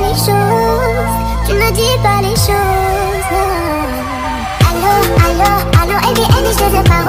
les choses, tu me dis pas les choses. Allô, allô, allô, elle est, elle est, je sais pas